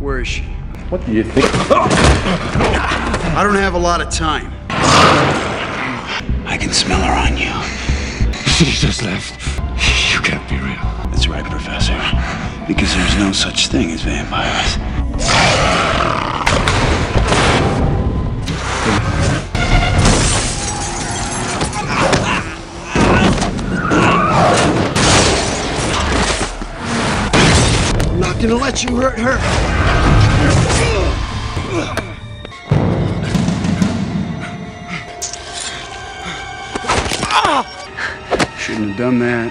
Where is she? What do you think? I don't have a lot of time. I can smell her on you. She just left. You can't be real. That's right, Professor. Because there's no such thing as vampires. Not gonna let you hurt her. Shouldn't have done that.